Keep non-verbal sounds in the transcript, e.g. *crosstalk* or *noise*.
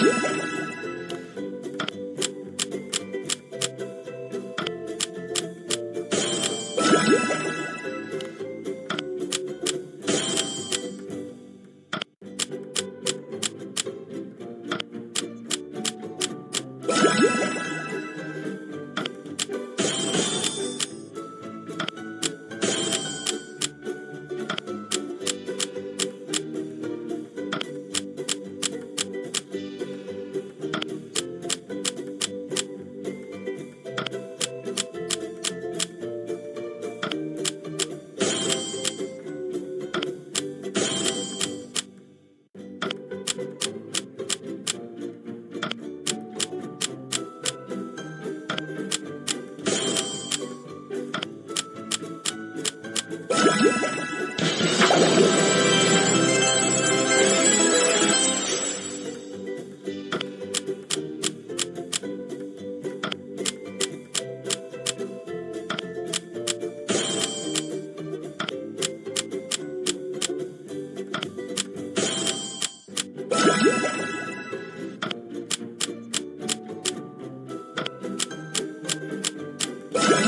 Yeah. Yeah. *laughs*